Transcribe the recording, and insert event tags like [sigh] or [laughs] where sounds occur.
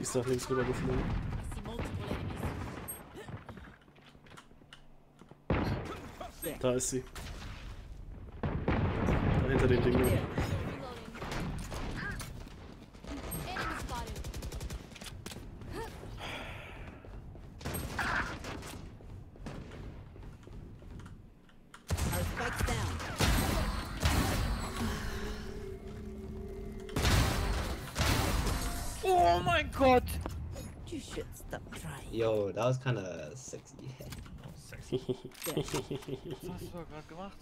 ist nach links rüber geflogen. Da ist sie. Da hinter den Dingen. Oh mein Gott! You should stop trying. Yo, that was kind of sexy. [laughs] Sexy. Was hast du da gerade gemacht?